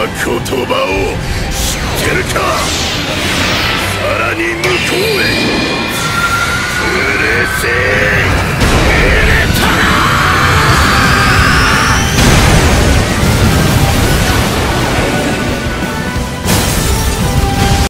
は言葉を知ってるか？さらに向こうへ。プレ